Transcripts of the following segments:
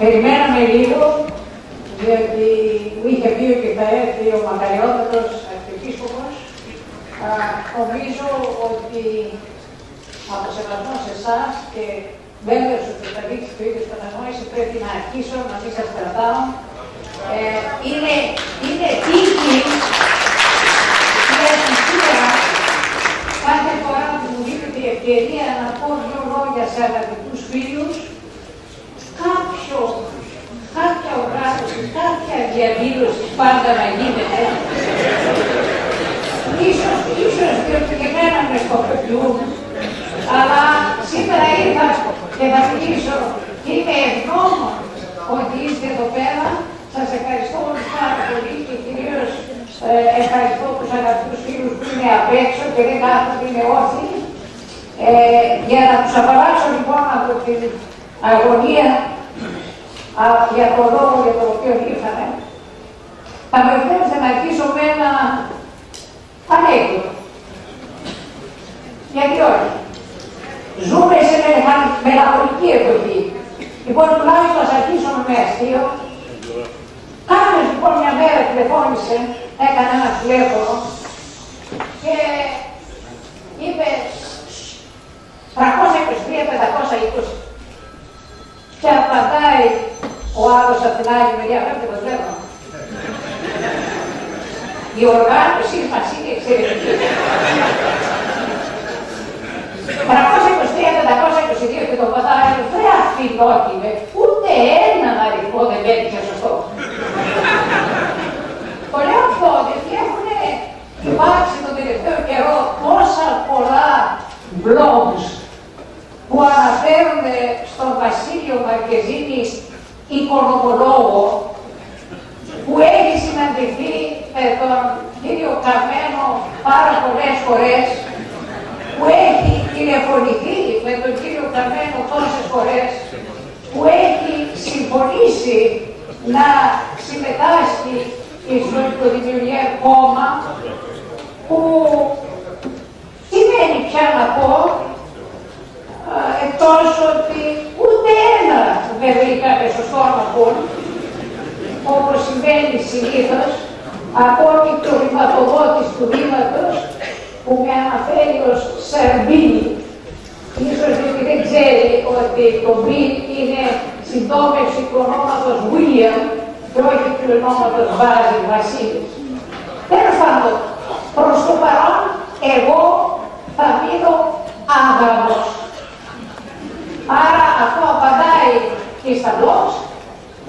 Περιμέναμε λίγο, διότι μου είχε πει ότι θα έρθει ο μακαριότατος αρχιεπίσκοπος. Νομίζω ότι από σεβασμό σε εσάς και βέβαια ότι θα δείξει το ίδιο κατανόηση πρέπει να αρχίσω να μην σας κρατάω. Ε, είναι, είναι τύχη γιατί σήμερα κάθε φορά που μου δίνεται η ευκαιρία να πω δύο λόγια σε αγαπητούς φίλους, κάποιο, κάποια οργάνωση, κάποια διαδήλωση πάντα να γίνεται, ίσως, ίσως διότι και εμένα με σκοπευτούν, αλλά σήμερα ήρθα και θα μιλήσω και είμαι ευγνώμων ότι είστε εδώ πέρα. Σας ευχαριστώ όλους πάρα πολύ και κυρίως ε, ευχαριστώ τους αγαπητούς φίλους που είναι απ' έξω και δεν κάθονται, είναι όρθιοι. Ε, για να τους απαλλάξω λοιπόν από την αγωνία α, για τον λόγο για τον οποίο ήρθαμε, θα με επιτρέψετε να αρχίσω με ένα ανέκδοτο. Γιατί όχι; Ζούμε σε μια μελαγχολική εποχή. Λοιπόν, τουλάχιστον ας αρχίσουμε με αστείο. Κάποιος λοιπόν μια μέρα τηλεφώνησε, έκανε ένα τηλέφωνο και είπε 323-520. Και απαντάει ο άλλος από την άλλη μεριά, βλέπετε το τηλέφωνο. Η οργάνωσή μας είναι εξαιρετική. 323-522 και το πατάει, δεν αφιλόκυνε, ούτε έναν αριθμό δεν πέτυχε σωστό. το λέω αυτό, γιατί έχουν υπάρξει τον τελευταίο καιρό τόσα πολλά blogs που αναφέρουν στον Βασίλειο Μαρκεζίνης οικονομολόγο που έχει συναντηθεί με τον κύριο Καμένο πάρα πολλές φορές που έχει τηλεφωνηθεί με τον κύριο Καμένο τόσες φορές, που έχει συμφωνήσει να συμμετάσχει στο οικοδημιουργία κόμμα, που σημαίνει πια να πω, εκτός ότι ούτε ένα δεν βρήκαμε σωστό να πούν, όπως συμβαίνει συνήθως, ακόμη και ο ρηματοδότης του βήματος που με αναφέρει ως Σερμπίνη, ίσως γιατί δεν ξέρει ότι το Μπιν είναι συντόμευση του ονόματος William και όχι του ονόματος Βάζη Βασίλης. Τέλος πάντων, προς το παρόν, εγώ θα μείνω άγαμος. Άρα αυτό απαντάει και στα blogs,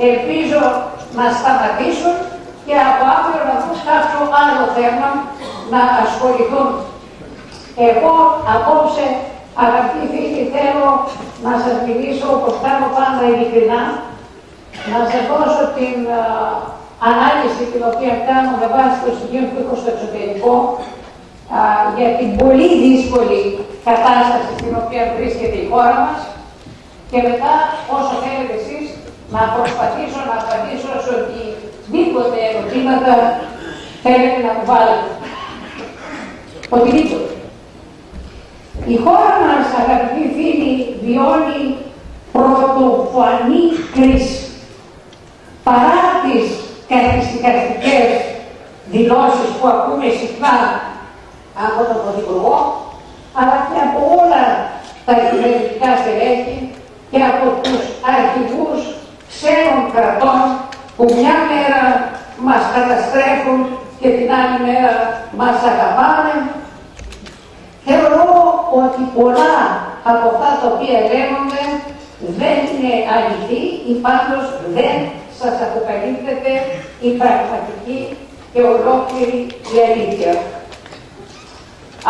ελπίζω να σταματήσουν και από αύριο να δουν κάποιο άλλο θέμα να ασχοληθούν. Εγώ απόψε, αγαπητοί φίλοι, θέλω να σας μιλήσω όπως κάνω πάντα ειλικρινά, να σας δώσω την α, ανάλυση την οποία κάνω με βάση το στοιχείο που έχω στο εξωτερικό α, για την πολύ δύσκολη κατάσταση στην οποία βρίσκεται η χώρα μας και μετά όσο θέλετε εσείς να προσπαθήσω να απαντήσω σε οτιδήποτε ερωτήματα θέλετε να μου βάλετε. Οτιδήποτε. Η χώρα μας, αγαπητοί φίλοι, βιώνει πρωτοφανή κρίση. Παρά τις καθιστικαστικές δηλώσεις που ακούμε συχνά από τον Πρωθυπουργό, αλλά και από όλα τα κυβερνητικά στελέχη και από τους αρχηγούς ξένων κρατών που μια μέρα μας καταστρέφουν και την άλλη μέρα μας αγαπάνε. Θεωρώ ότι πολλά από αυτά τα οποία λέγονται δεν είναι αληθή ή πάντως δεν σας αποκαλύπτεται η πραγματική και ολόκληρη η αλήθεια.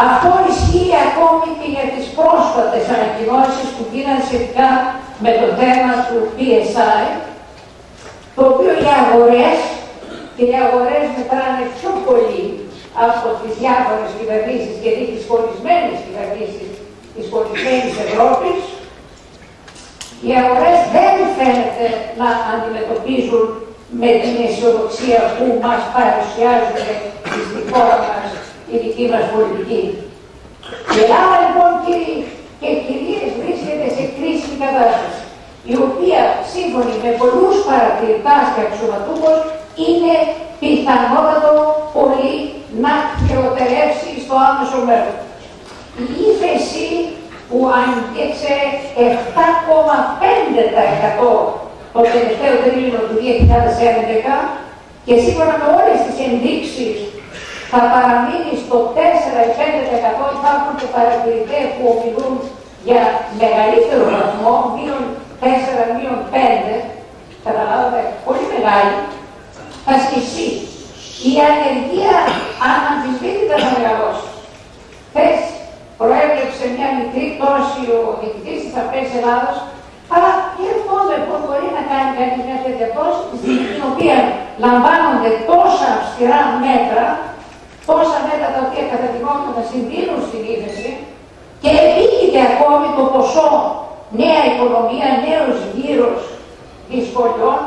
Αυτό ισχύει ακόμη και για τις πρόσφατες ανακοινώσεις που γίνανε σχετικά με το θέμα του PSI, το οποίο οι αγορές και οι αγορές μετράνε πιο πολύ από τις διάφορες κυβερνήσεις και τις χωρισμένες κυβερνήσεις της χωρισμένης Ευρώπης, οι αγορές δεν φαίνεται να αντιμετωπίζουν με την αισιοδοξία που μας παρουσιάζουν στη χώρα μας η δική μας πολιτική. Η Ελλάδα λοιπόν κύριοι και κυρίες βρίσκεται σε κρίσιμη κατάσταση. η οποία σύμφωνη με πολλούς παρατηρητάς και αξιωματούχους είναι πιθανότατο πολύ να χειροτερεύσει στο άμεσο μέλλον. Η ύφεση που αντίξε 7,5% το τελευταίο τρίμηνο του 2011 και σύμφωνα με όλες τις ενδείξεις θα παραμείνει στο 4-5% υπάρχουν και παρατηρητές που ομιλούν για μεγαλύτερο βαθμό, μείον 4, μείον 5, καταλάβατε, πολύ μεγάλη, θα σκισεί. Η ανεργία αναμφισβήτητα θα μεγαλώσει. Χθες προέβλεψε μια μικρή πτώση ο διοικητής της Αφρές Ελλάδος, αλλά σκέφτομαι πώς μπορεί να κάνει κανείς μια τέτοια πτώση, στην οποία λαμβάνονται τόσα αυστηρά μέτρα, τόσα μέτρα τα οποία κατά τη γνώμη θα συμβίνουν στην ύφεση, και επίκειται ακόμη το ποσό νέα οικονομία, νέος γύρος δυσκολιών,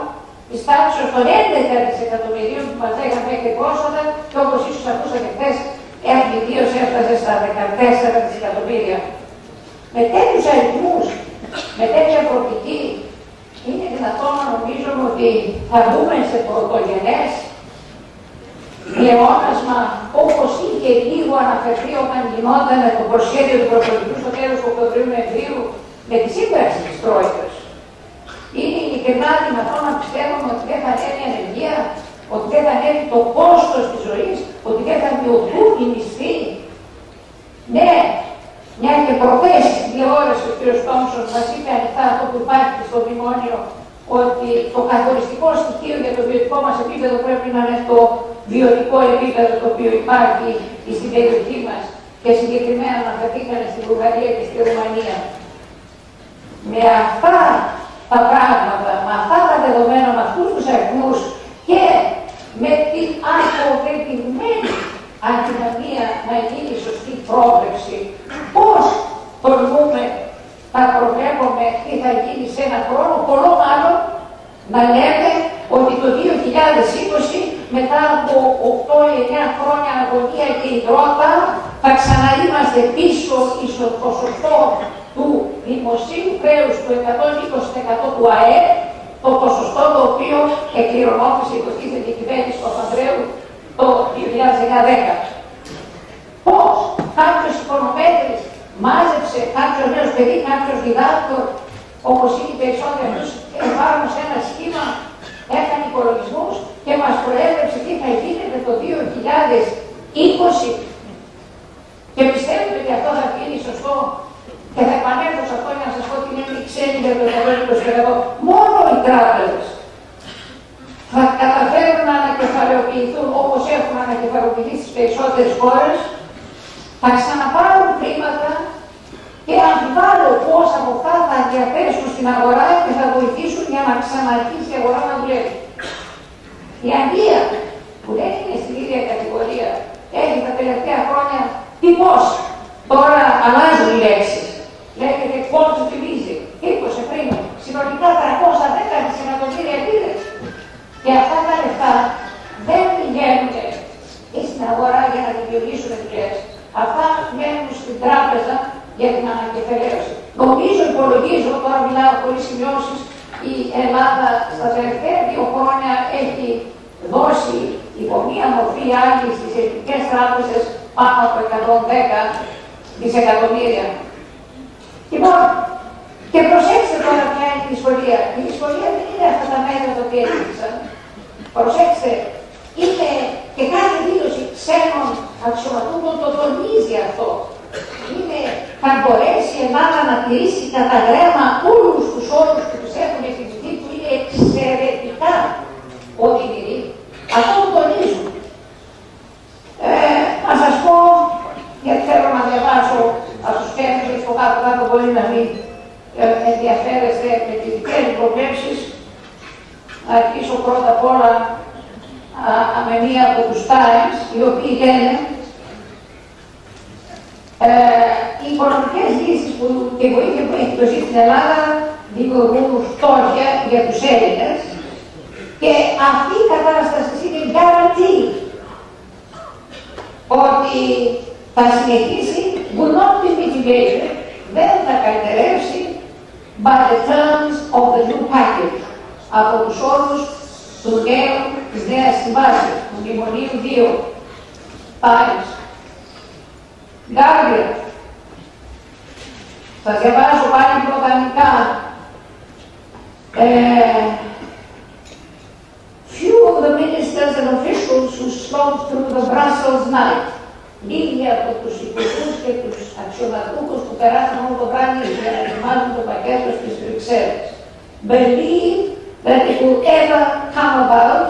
της τάξης των 11 δισεκατομμυρίων που μας λέγανε μέχρι πρόσφατα και όπως ίσως ακούσατε χθες, ιδίως έφτασε στα 14 δισεκατομμύρια. Με τέτοιους αριθμούς, με τέτοια προοπτική, είναι δυνατόν να νομίζουμε ότι θα μπούμε σε πρωτογενές πλεόνασμα όπως είχε λίγο αναφερθεί όταν γινόταν το προσχέδιο του προπολογικού στο τέλος του Οκτωβρίου Νοεμβρίου με τη σύμπραξη της Τρόικας. Είναι ειλικρινά δυνατόν να πιστεύουμε ότι δεν θα ανέβει η ανεργία, ότι δεν θα ανέβει το κόστος της ζωής, ότι δεν θα μειωθούν οι μισθοί. Ναι, μια και προχθές στην τηλεόραση ο κ. Τόμσον μας είπε ανοιχτά αυτό που υπάρχει στο μνημόνιο ότι το καθοριστικό στοιχείο για το βιωτικό μας επίπεδο πρέπει να είναι το βιωτικό επίπεδο το οποίο υπάρχει στην περιοχή μας και συγκεκριμένα αναφερθήκανε στη Βουλγαρία και στη Ρουμανία. Με αυτά τα πράγματα, με αυτά τα δεδομένα, με αυτούς τους αριθμούς και με την αποδεδειγμένη αδυναμία να γίνει σωστή πρόβλεψη, πώς τολμούμε να προβλέπουμε τι θα γίνει σε ένα χρόνο, πολλό μάλλον να λέμε ότι το 2020 μετά από 8-9 χρόνια αγωνία και υδρότα θα ξαναείμαστε πίσω στο ποσοστό του δημοσίου χρέους του 120% του ΑΕ, το ποσοστό το οποίο εκκληρονόφησε η υποστήριξη κυβέρνηση του Παπανδρέου το 2010. Πώς κάποιος οικονομέτρης μάζεψε κάποιο νέο παιδί, κάποιος διδάκτορ, όπως είναι οι περισσότεροι αυτούς, βάλαμε σε ένα σχήμα, έκανε υπολογισμούς και μας προέβλεψε τι θα γίνεται το 2020. Και πιστεύετε ότι αυτό θα γίνει σωστό; Και θα επανέλθω σε αυτό για να σας πω ότι είναι ξένοι για το 120%. Μόνο οι τράπεζες θα καταφέρουν να ανακεφαλαιοποιηθούν όπως έχουν ανακεφαλαιοποιηθεί στις περισσότερες χώρες θα ξαναπάρουν χρήματα και αμφιβάλλω πώς από αυτά θα διαθέσουν στην αγορά και θα βοηθήσουν για να ξαναρχίσει η αγορά να δουλεύει. Η Αγγλία, που δεν είναι στην ίδια κατηγορία, έχει τα τελευταία χρόνια τι πώς. Τώρα αλλάζουν οι λέξεις. Λέγεται θυμίζει. 20 πριν, συνολικά 310 δισεκατομμύρια λίρες. Και αυτά τα λεφτά δεν πηγαίνουν στην αγορά για να δημιουργήσουν δουλειές. Αυτά μένουν στην τράπεζα για την ανακεφαλαίωση. Νομίζω, υπολογίζω, τώρα μιλάω χωρίς σημειώσεις, η Ελλάδα στα τελευταία δύο χρόνια έχει δώσει υπό μία μορφή άλλη στις ελληνικέ τράπεζες πάνω από 110 δισεκατομμύρια. Λοιπόν, και προσέξτε τώρα ποια είναι η δυσκολία. Η δυσκολία δεν είναι αυτά τα μέτρα τα οποία έδειξαν. Προσέξτε, είναι και κάθε δήλωση ξένων αξιωματούχων το τονίζει αυτό. Είναι, θα μπορέσει η Ελλάδα να τηρήσει κατά γράμμα όλους τους όρους που τους έχουν επιβητεί που είναι εξαιρετικά οδυνηροί. Αυτό το τονίζουν. Ε, να σας πω, γιατί θέλω να διαβάσω, θα τους φέρνω και στο κάτω κάτω μπορεί να μην ε, ενδιαφέρεστε με τις δικές μου προβλέψεις. Να αρχίσω πρώτα απ' όλα με μία από τους Times, οι οποίοι λένε ε, οι οικονομικές λύσεις που, και η βοήθεια που έχει δώσει στην Ελλάδα δημιουργούν φτώχεια για τους Έλληνες και αυτή η κατάσταση είναι garanti ότι θα συνεχίσει, will not be mitigated, δεν θα καλυτερεύσει by the terms of the new package, από τους όρους του νέου, της νέας συμβάσεως, του Μνημονίου 2. Times. Guardian. Θα διαβάζω πάλι προτανικά. Ε, few of the ministers and officials who slunk through the Brussels night Λίγοι από τους υπουργούς και τους αξιωματούχους που περάσαν όλο το βράδυ για να ετοιμάζουν το πακέτο στις Βρυξέλλες. Believe that it will ever come about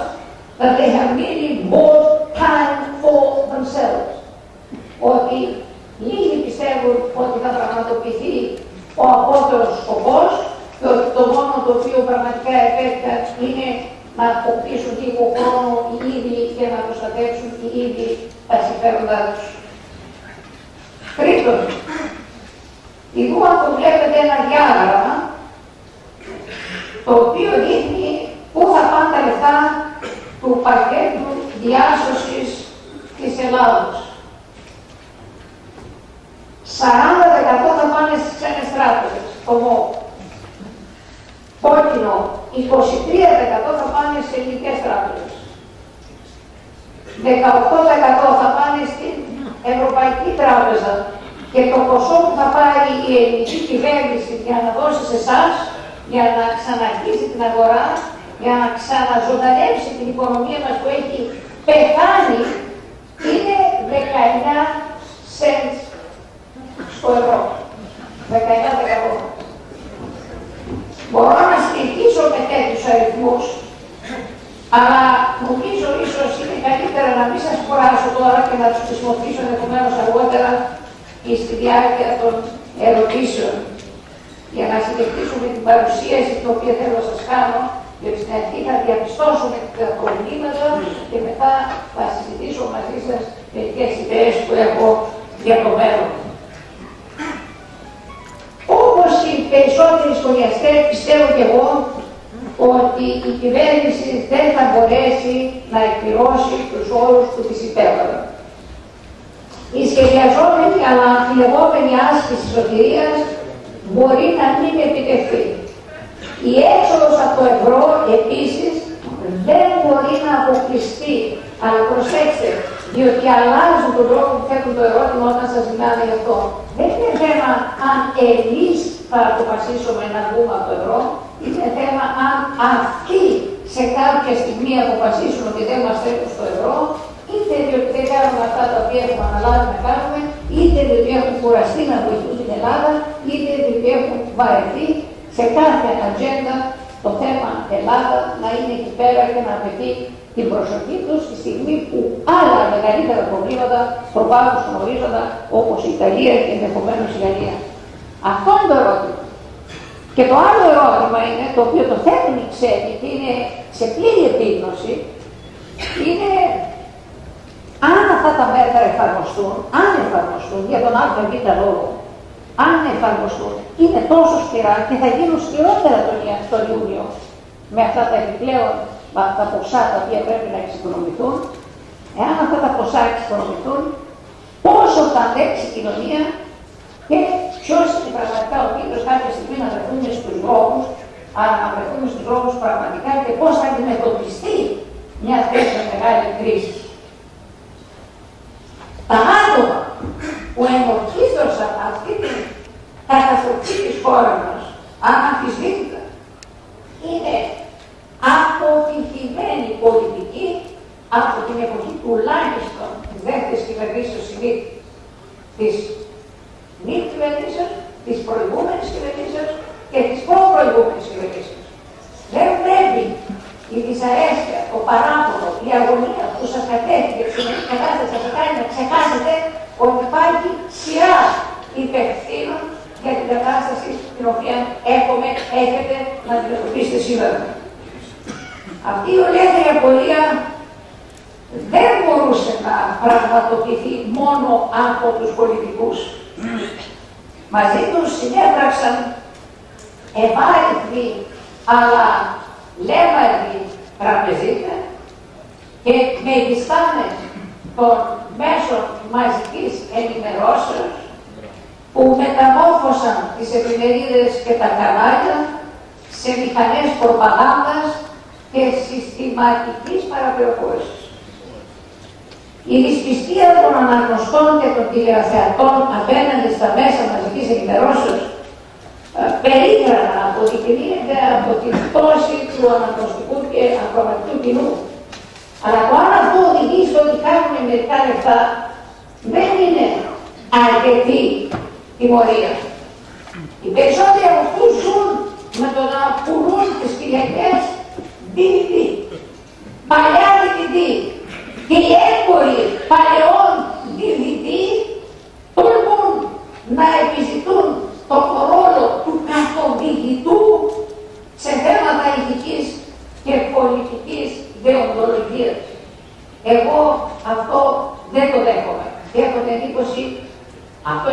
that they have merely bought time for themselves. Ότι λίγοι πιστεύουν ότι θα πραγματοποιηθεί ο απότερος σκοπός και ότι το μόνο το οποίο πραγματικά επέτυχαν είναι να αποκτήσουν λίγο χρόνο οι ίδιοι και να προστατεύσουν οι ίδιοι τα συμφέροντά τους. Τρίτον, εδώ βλέπετε ένα διάγραμμα το οποίο δείχνει πού θα πάνε τα λεφτά του πακέτου διάσωσης της Ελλάδος. 40% θα πάνε στις ξένες τράπεζες, το ΜΟ. Κόκκινο, 23% θα πάνε σε ελληνικές τράπεζες. 18% θα πάνε στην Ευρωπαϊκή Τράπεζα και το ποσό που θα πάρει η ελληνική κυβέρνηση για να δώσει σε εσάς, για να ξαναρχίσει την αγορά, για να ξαναζωντανεύσει την οικονομία μας που έχει πεθάνει, είναι 19 cents στο ευρώ. 19%. Μπορώ να συνεχίσω με τέτοιους αριθμούς, αλλά νομίζω ίσως είναι καλύτερα να μην σας κουράσω τώρα και να τους χρησιμοποιήσω ενδεχομένως αργότερα και στη διάρκεια των ερωτήσεων για να συνεχίσουμε την παρουσίαση την οποία θέλω να σας κάνω γιατί στην αρχή θα διαπιστώσουμε τα προβλήματα και μετά θα συζητήσω μαζί σας μερικές ιδέες που έχω για το μέλλον. Περισσότεροι σχολιαστές πιστεύω και εγώ ότι η κυβέρνηση δεν θα μπορέσει να εκπληρώσει τους όρους που της υπέβαλαν. Η σχεδιαζόμενη αλλά αμφιλεγόμενη άσκηση σωτηρίας μπορεί να μην επιτευχθεί. Η έξοδος από το ευρώ επίσης δεν μπορεί να αποκλειστεί. Αλλά προσέξτε, διότι αλλάζουν τον τρόπο που θέτουν το ερώτημα όταν σας μιλάνε γι' αυτό. Δεν είναι θέμα αν εμείς θα αποφασίσουμε να βγούμε από το ευρώ, είναι θέμα αν αυτοί σε κάποια στιγμή αποφασίσουν ότι δεν μας θέλουν στο ευρώ, είτε διότι δεν κάνουμε αυτά τα οποία έχουμε αναλάβει να κάνουμε, είτε διότι έχουν κουραστεί να βοηθούν την Ελλάδα, είτε διότι έχουν βαρεθεί σε κάθε ατζέντα το θέμα Ελλάδα να είναι εκεί πέρα και να απαιτεί την προσοχή τους στη στιγμή που άλλα μεγαλύτερα προβλήματα προβάλλουν στον ορίζοντα όπως η Ιταλία και ενδεχομένως η Γαλλία. Αυτό είναι το ερώτημα. Και το άλλο ερώτημα είναι, το οποίο το θέτουν οι ξένοι και είναι σε πλήρη επίγνωση, είναι αν αυτά τα μέτρα εφαρμοστούν, αν εφαρμοστούν για τον ΑΒ λόγο, αν εφαρμοστούν, είναι τόσο σκληρά και θα γίνουν σκληρότερα τον, τον Ιούνιο με αυτά τα επιπλέον τα ποσά τα οποία πρέπει να εξοικονομηθούν, εάν αυτά τα ποσά εξοικονομηθούν, πόσο θα αντέξει η κοινωνία και ποιος είναι πραγματικά ο κύριο κάποια στιγμή να βρεθούμε στους δρόμους, αλλά να βρεθούμε στους δρόμους πραγματικά και πώς θα αντιμετωπιστεί μια τέτοια μεγάλη κρίση. Τα άτομα που εμορφίστωσαν αυτή την καταστροφή της χώρας μας, αναμφισβήτητα, είναι αποτυχημένη πολιτική από την εποχή τουλάχιστον της δεύτερης κυβερνήσεως της μη κυβερνήσεως, της προηγούμενης κυβερνήσεως και της προ-προηγούμενης κυβερνήσεως. Δεν πρέπει η δυσαρέσκεια, το παράπονος, η αγωνία που σας κατέχει και την κατάσταση σας κάνει να ξεχάσετε ότι υπάρχει σειρά υπευθύνων για την κατάσταση την οποία έχουμε, έχετε να αντιμετωπίσετε σήμερα. Αυτή η ολέθρια πορεία δεν μπορούσε να πραγματοποιηθεί μόνο από τους πολιτικούς. Μαζί τους συνέπραξαν ευάλωτοι αλλά λέβαροι τραπεζίτες και μεγιστάνες των μέσων μαζικής ενημερώσεως που μεταμόρφωσαν τις εφημερίδες και τα κανάλια σε μηχανές προπαγάνδας και συστηματικής παραπλοκώσης. Η δυσπιστία των αναγνωστών και των τηλεαθεατών απέναντι στα μέσα μαζικής ενημερώσεως ε, περίγρανα αποδεικνύεται από την πτώση του αναγνωστικού και ακροατικού κοινού. Αλλά το αν αυτό οδηγεί στο ότι κάνουμε μερικά λεφτά δεν είναι αρκετή τιμωρία. Οι περισσότεροι από αυτούς ζουν με το να πουλούν τις Κυριακέ DVD. Παλιά DVD και οι έμποροι παλαιών διδυτή τολμούν να επιζητούν τον ρόλο του καθοδηγητού σε θέματα ηθικής και πολιτικής δεοντολογίας. Εγώ αυτό δεν το δέχομαι. Έχω την εντύπωση, αυτό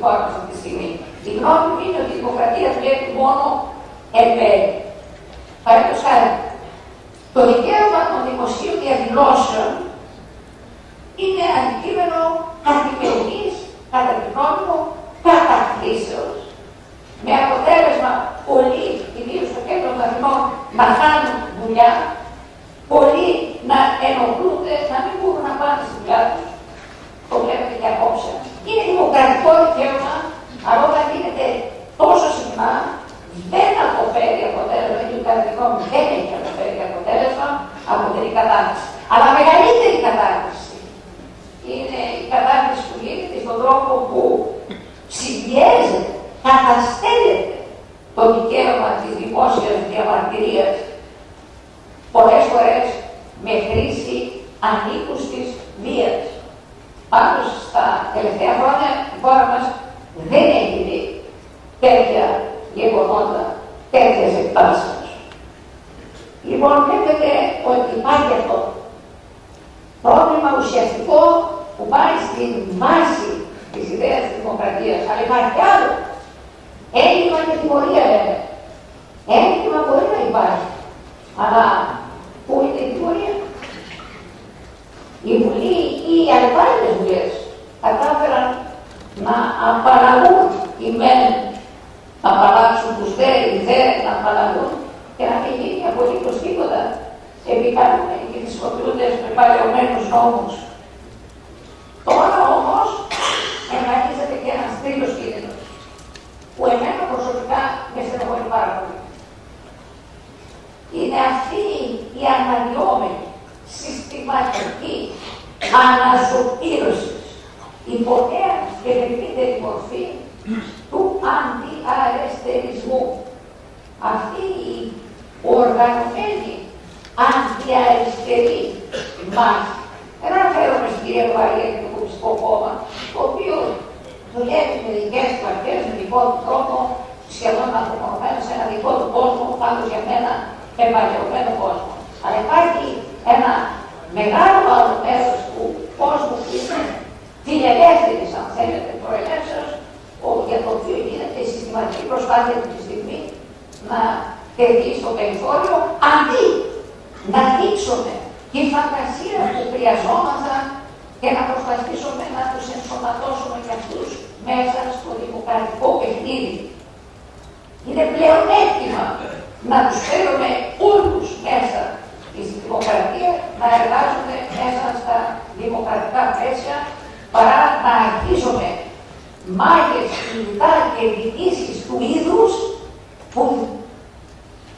χώρα μας αυτή τη στιγμή. Η γνώμη μου είναι ότι η δημοκρατία βλέπει μόνο εμπέλη. Παραδείγματος χάρη, το δικαίωμα των δημοσίων διαδηλώσεων είναι αντικείμενο καθημερινής, κατά τη γνώμη μου, κατακτήσεως. Με αποτέλεσμα πολλοί, ιδίως στο κέντρο των Αθηνών, να χάνουν δουλειά, πολλοί να ενοχλούνται, να μην μπορούν να πάνε στη δουλειά τους. Το βλέπετε και απόψε. Είναι δημοκρατικό δικαίωμα, αλλά όταν γίνεται τόσο συχνά, δεν αποφέρει αποτέλεσμα, γιατί κατά τη γνώμη δεν έχει αποφέρει αποτέλεσμα, αποτελεί κατάρτιση. Αλλά μεγαλύτερη κατάρτιση είναι η κατάρτιση που γίνεται στον τρόπο που συμπιέζεται, καταστέλλεται το δικαίωμα της δημόσιας διαμαρτυρίας πολλές φορές με χρήση ανήκουστης βίας. Πάντως στα τελευταία χρόνια η χώρα μας δεν έχει δει τέτοια γεγονότα, τέτοιες εκτάσεις. Λοιπόν, βλέπετε ότι υπάρχει αυτό πρόβλημα ουσιαστικό που πάει στην βάση της ιδέας της δημοκρατίας, αλλά υπάρχει κι άλλο. Έλλειμμα και τιμωρία λέμε. Έλλειμμα μπορεί να υπάρχει, αλλά πού είναι η τιμωρία; Η Βουλή ή οι αλλεπάλληλες βουλές κατάφεραν να απαλλαγούν οι μεν να απαλλάξουν τους δε, οι δε να απαλλαγούν και να μην γίνει απολύτως τίποτα επικαλούμενοι και χρησιμοποιούνται με παλαιωμένους νόμους. Τώρα όμως εμφανίζεται και ένας τρίτος κίνδυνος που εμένα προσωπικά με στενοχωρεί πάρα πολύ. Είναι αυτή η αναδυόμενη συστηματική αναζωπήρωση υποδέα και ευρύτερη μορφή του αντιαριστερισμού. Αυτή η οργανωμένη αντιαριστερή μάχη. Δεν αναφέρομαι στην κυρία Βαρία και το Κομμουνιστικό Κόμμα, το οποίο δουλεύει με δικές του αρχές, με δικό του τρόπο, σχεδόν απομονωμένο σε ένα δικό του κόσμο, πάντω για μένα επαγγελμένο κόσμο. Αλλά υπάρχει ένα μεγάλο άλλο μέρο του κόσμου που είναι φιλελεύθερη, αν θέλετε, προελεύσεω, για το οποίο γίνεται η συστηματική προσπάθεια αυτή τη στιγμή να τεθεί στο περιθώριο, αντί να δείξουμε τη φαντασία που χρειαζόμασταν και να προσπαθήσουμε να τους ενσωματώσουμε και αυτούς μέσα στο δημοκρατικό παιχνίδι. Είναι πλεονέκτημα να τους φέρουμε όλους μέσα στη δημοκρατίας, να εργάζονται μέσα στα δημοκρατικά πλαίσια, παρά να αρχίσουμε μάγες, κινητά και διοικήσεις του είδους που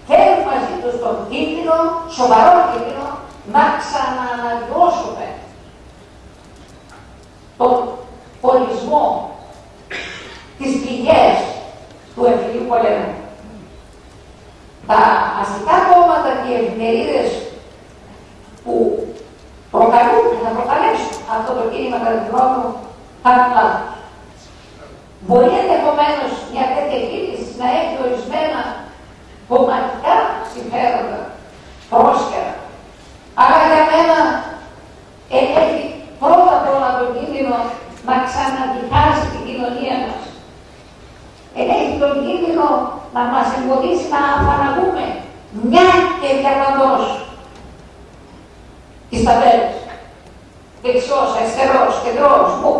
θέλουν μαζί τους τον κίνδυνο, σοβαρό κίνδυνο, να ξανααναβιώσουμε τον πολισμό, τις πηγές του εμφυλίου πολέμου. Τα αστικά κόμματα και οι εφημερίδες που προκαλούν και θα προκαλέσουν αυτό το κίνημα κατά την γνώμη μου, κάνουν λάθος. Μπορεί ενδεχομένως μια τέτοια κίνηση να έχει ορισμένα κομματικά συμφέροντα, πρόσκαιρα. Αλλά για μένα έχει πρώτα απ' όλα τον κίνδυνο να ξαναδιχάσει την κοινωνία μας. Έχει τον κίνδυνο να μας εμποδίσει να απαναγούμε μια και διαπαντός τις ταβέλες. Δεξιός, αριστερός, κεντρός, μούπες,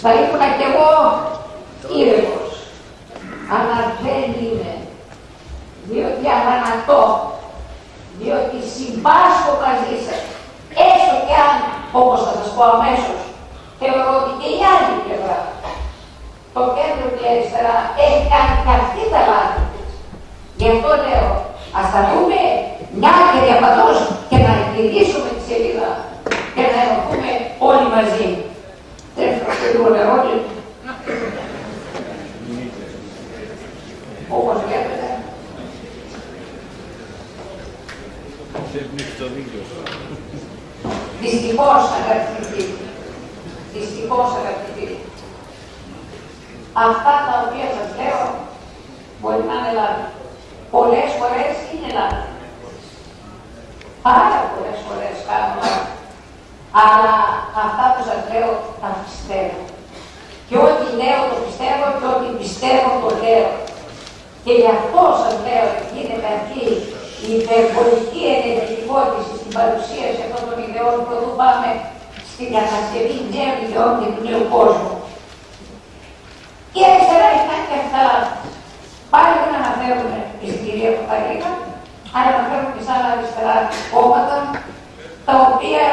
Θα ήμουν κι εγώ ήρεμος. Αλλά δεν είμαι. Διότι αγανατώ. Διότι συμπάσχω μαζί σας. Έστω κι αν, όπως θα σας πω αμέσως, θεωρώ ότι και η άλλη πλευρά, το κέντρο και η αριστερά, έχει κάνει και αυτή τα λάθη της. Γι' αυτό λέω, ας τα δούμε μια και διαπαντός και να εκδηλήσουμε τη σελίδα και να ενωθούμε όλοι μαζί. Δεύτερο ερώτημα. Όπως βλέπετε. Δυστυχώς αγαπητοί δυστυχώς αγαπητοί αυτά τα οποία σας λέω μπορεί να είναι λάθη. Πολλές φορές είναι λάθη. Πάρα πολλές φορές κάνω λάθη. Αλλά αυτά που σας λέω τα πιστεύω. Και ό,τι λέω το πιστεύω και ό,τι πιστεύω το λέω. Και γι' αυτό σας λέω ότι γίνεται αυτή η υπερβολική ενεργητικότητα στην παρουσίαση αυτών των ιδεών πρωτού πάμε στην κατασκευή νέων ιδεών και του νέου κόσμου. Η αριστερά έχει κάνει και αυτά. Πάλι δεν αναφέρουμε στην κυρία Κοταρίνα, αλλά αναφέρουμε και σε άλλα αριστερά κόμματα, τα οποία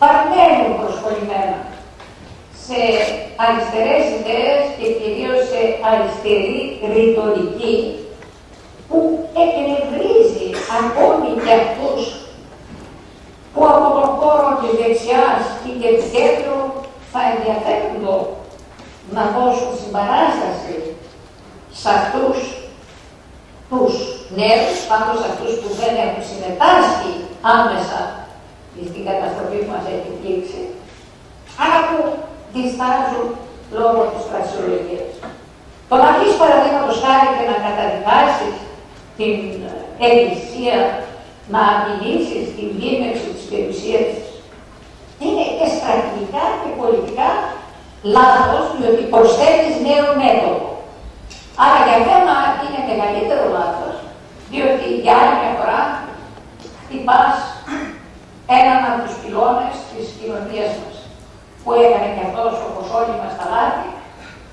παραμένουν προσχωρημένα σε αριστερές ιδέες και κυρίως σε αριστερή ρητορική που εκνευρίζει ακόμη και αυτούς που από τον χώρο της δεξιάς ή και του κέντρου θα ενδιαφέρονται να δώσουν συμπαράσταση σε αυτούς τους νέους, πάντως αυτούς που δεν έχουν συμμετάσχει άμεσα στην καταστροφή που μας έχει πλήξει, αλλά που διστάζουν λόγω της φρασιολογίας. Το να πεις παραδείγματος χάρη και να καταδικάσεις την Εκκλησία, να απειλήσεις την δίμευση της περιουσίας της, είναι και στρατηγικά και πολιτικά λάθος, διότι προσθέτεις νέο μέτωπο. Άρα για μένα είναι μεγαλύτερο λάθος, διότι για άλλη μια φορά χτυπάς έναν από τους πυλώνες της κοινωνίας μας, που έκανε και αυτός όπως όλοι μας τα λάθη,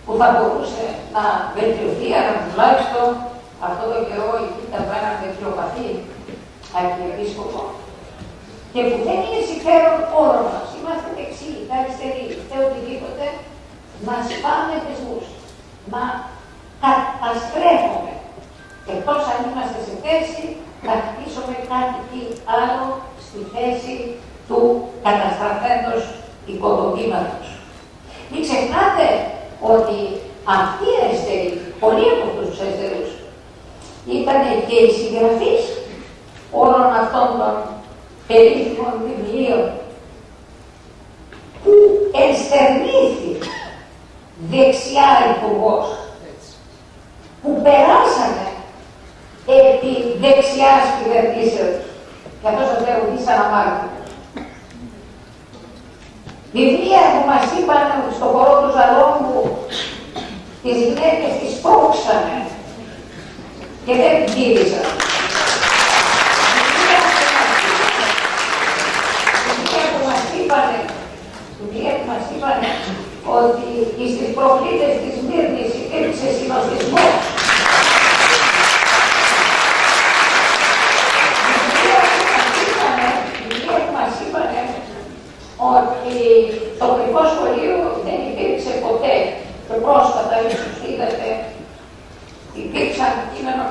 που θα μπορούσε να βελτιωθεί, αλλά τουλάχιστον αυτό το καιρό η κοίτα που έναν μετριοπαθή αρχιεπίσκοπο και που δεν είναι συμφέρον όλων μας. Είμαστε δεξιοί, αριστεροί, είτε οτιδήποτε, να σπάμε θεσμούς, να καταστρέφουμε, εκτός αν είμαστε σε θέση να χτίσουμε κάτι άλλο στη θέση του καταστραφέντος οικοδομήματος. Μην ξεχνάτε ότι αυτοί οι αριστεροί, πολλοί από αυτούς τους αριστερούς, ήταν και οι συγγραφείς όλων αυτών των περίφημων βιβλίων που ενστερνήθη δεξιά υπουργός που περάσανε επί δεξιάς κυβερνήσεως και αυτό σας λέω τι σαν Βιβλία που μας είπαν στον χώρο του Ζαλόμου τις γυναίκες τις πρόξανε και δεν γύρισαν. Βιβλία που μας είπανε, βιβλία που μας είπανε ότι στις προκλήτες της Μύρνης υπήρξε συνοστισμός το κρυφό σχολείο δεν υπήρξε ποτέ. Και πρόσφατα, ίσως είδατε, υπήρξαν κείμενο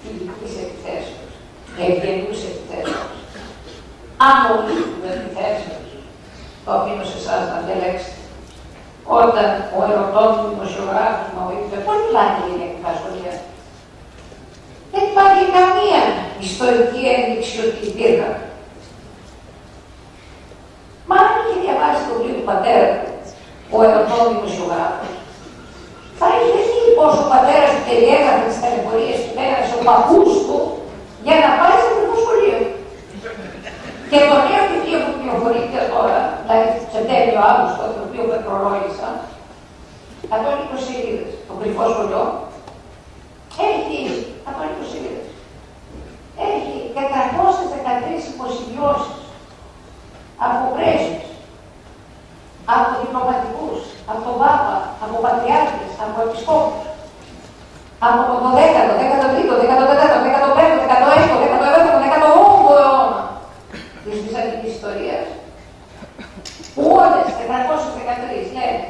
φιλικής επιθέσεως, ευγενούς επιθέσεως, άμολου επιθέσεως, το αφήνω σε εσάς να διαλέξετε. Όταν ο ερωτών του δημοσιογράφος μου είπε, πώς μιλάνε για ελληνικά σχολεία. Δεν υπάρχει καμία ιστορική ένδειξη ότι υπήρχαν Μα αν είχε διαβάσει το βιβλίο του πατέρα του, ο ερωτών δημοσιογράφο, θα είχε δει πώ ο πατέρας του περιέγραφε τις ταλαιπωρίε που πέρασε ο παππούς του για να πάει στο ελληνικό σχολείο. Και το νέο βιβλίο που πληροφορείται τώρα, δηλαδή Σεπτέμβριο-Αύγουστο, το οποίο με προλόγησα, 120 σελίδες, το κρυφό σχολείο, έχει 120 σελίδες. Έχει 413 υποσημειώσεις από πρέσβους, από διπλωματικούς, από τον Πάπα, από πατριάρχες, από επισκόπους, από τον 12ο, 13ο, 14ο, 15ο, 16ο, 17ο, 18ο αιώνα. Της Βυζαντικής ιστορίας, που όλες 413 λένε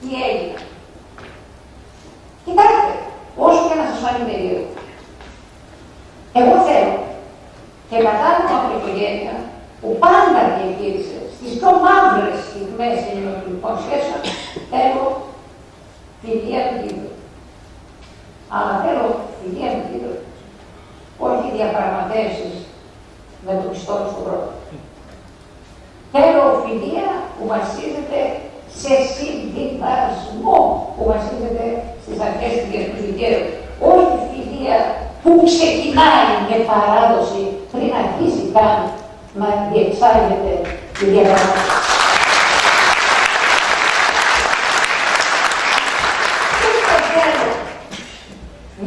τι έγινε. Κοιτάξτε, όσο και να σας φανεί περίεργο, εγώ θέλω και μετά από την οικογένεια που πάντα διαχείρισες στις πιο μαύρες στιγμές ελληνικών σχέσεων, θέλω φιλία του Κύριου. Αλλά θέλω φιλία του Κύριου, όχι διαπραγματεύσεις με τον πιστόλι στον πρώτο. Θέλω φιλία που βασίζεται σε συνδυασμό, που βασίζεται στις αρχές του διεθνούς δικαίου. Όχι φιλία που ξεκινάει με παράδοση πριν αρχίσει καν να διεξάγεται τη διαπραγμάτευση. Δεν θέλω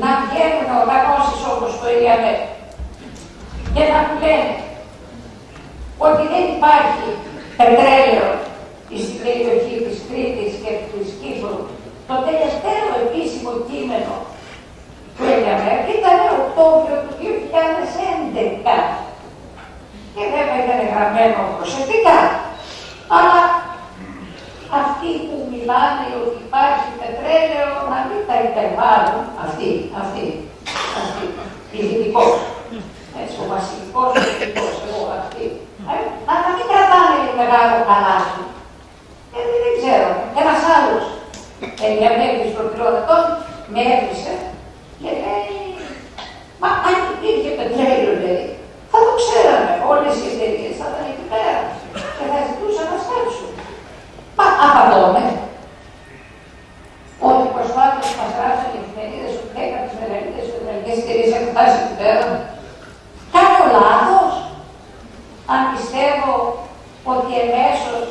να βγαίνουν οργανώσεις όπως το ΙΑΜΕ και να μου λένε ότι δεν υπάρχει πετρέλαιο στην περιοχή της Κρήτης και της Κύπρου. Το τελευταίο επίσημο κείμενο του ΙΑΜΕ ήταν Οκτώβριο του 2011 και βέβαια ήταν γραμμένο προσεκτικά. Αλλά αυτοί που μιλάνε ότι υπάρχει πετρέλαιο να μην τα υπερβάλλουν, αυτοί, αυτοί, αυτοί, ειδικός, έτσι, ο βασιλικός, ο ειδικός, εγώ αυτοί, ε, να μην κρατάνε μεγάλο καλάθι. Γιατί δεν ξέρω, ένας άλλος ενδιαφέρει προπυλών με έπεισε και λέει, μα αν υπήρχε πετρέλαιο, λέει, θα το ξέραμε. Όλες οι εταιρείες θα ήταν εκεί πέρα και θα ζητούσαν να στέψουν. μα απαντώμε ναι. ότι προσπάθεια που μας γράψαν οι εφημερίδε, που έκαναν τις μεγαλύτερε πετρελαϊκέ εταιρείες, έχουν φτάσει εκεί πέρα. Κάνω λάθος αν πιστεύω ότι εμέσως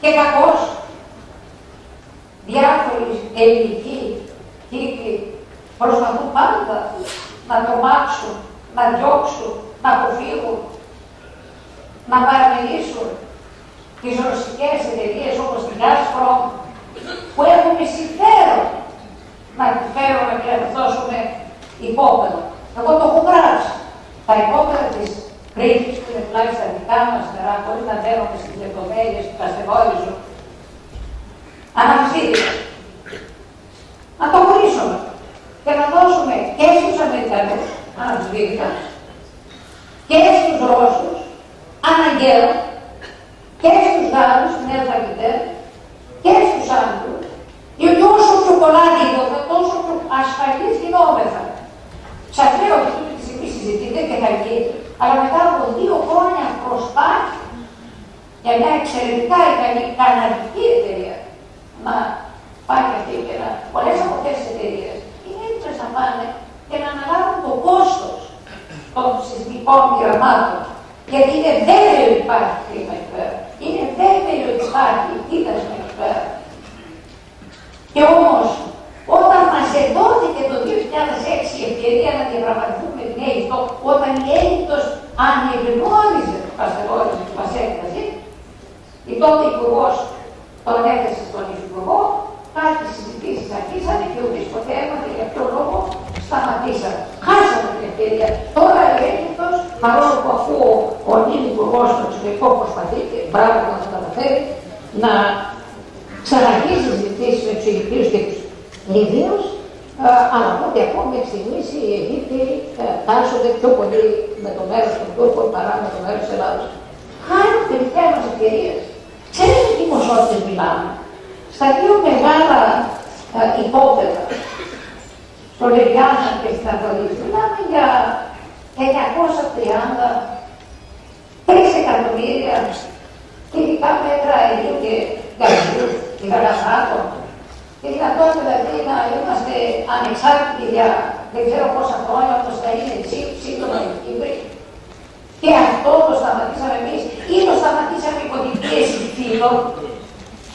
και κακώς διάφοροι ελληνικοί κύκλοι προσπαθούν πάντα να τρομάξουν να διώξουν, να αποφύγουν, να παραμελήσουν τις ρωσικές εταιρείες όπως την Gazprom που έχουμε συμφέρον να φέρουμε και να δώσουμε υπόπεδο. Εγώ το έχω γράψει. Τα υπόπεδα της Κρήτης που είναι τουλάχιστον τα δικά μας νερά, χωρίς να δέρουμε στις λεπτομέρειες του Καστεβόριζου, αναμφίβολα. Να το χωρίσουμε και να δώσουμε και στους Αμερικανούς, αναμφίβολα, και στους Ρώσους, αναγκαία, και στους Γάλλους, την Ελφαγητέ, και στους Άγγλους, διότι όσο πιο πολλά δίδονται, τόσο πιο ασφαλής γινόμεθα. Σας λέω ότι αυτή τη στιγμή συζητείτε και θα γίνει, αλλά μετά από δύο χρόνια προσπάθεια για μια εξαιρετικά ικανή καναδική εταιρεία να πάει αυτή και να πολλές από αυτές τις εταιρείες είναι έτοιμες να πάνε και να αναλάβουν το κόστος των σεισμικών πειραμάτων. Γιατί είναι βέβαιο ότι υπάρχει κλίμα εκεί πέρα. Είναι βέβαιο ότι υπάρχει κοίτασμα εκεί πέρα. Και όμως, όταν μας εδόθηκε το 2006 η ευκαιρία να διαπραγματευτούμε την Αίγυπτο, όταν η Αίγυπτος ανεγνώριζε το Καστελόριζο που μας έφτασε, η τότε υπουργός τον έθεσε στον Υφυπουργό, κάτι συζητήσει αρχίσανε και οποιοδήποτε έμαθε για ποιο λόγο σταματήσαμε. Χάσαμε την ευκαιρία. Τώρα η Αίγυπτος, παρόλο που ακούω ο νυν υπουργός στο εξωτερικό προσπαθεί και μπράβο να το καταφέρει, να ξαναρχίσει συζητήσει με τους Αιγυπτίου και τους Λιβύους, αλλά από ό,τι ακούω μέχρι στιγμής οι Αιγύπτιοι τάσσονται πιο πολύ με το μέρος των Τούρκων παρά με το μέρος της Ελλάδα. Χάρη την δικιά μας ευκαιρία. Ξέρετε τι ποσότητες μιλάμε. Στα δύο μεγάλα ε, υπόπεδα, στο Λεριάνα και στην Ανατολή, μιλάμε για 930 3 εκατομμύρια κυβικά μέτρα αερίου και γαζιού και γαλαζάτων. Και δυνατόν δηλαδή να είμαστε ανεξάρτητοι για δεν ξέρω πόσα χρόνια, όπως θα είναι σύντομα οι Κύπροι. Και αυτό το σταματήσαμε εμείς ή το σταματήσαμε υπό την πίεση φίλων.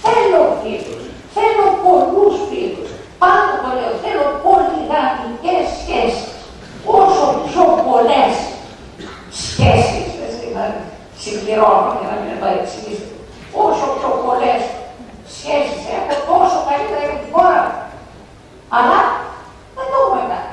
Θέλω φίλους, θέλω πολλούς φίλους. Πάντα το λέω, θέλω πολυγαμικές σχέσεις. Όσο πιο πολλές σχέσεις, δηλαδή, συμπληρώνω για να μην επαρεξηγήσω, όσο πιο πολλές σχέσεις έχω, τόσο καλύτερα για την χώρα. Αλλά δεν το έχουμε κάνει.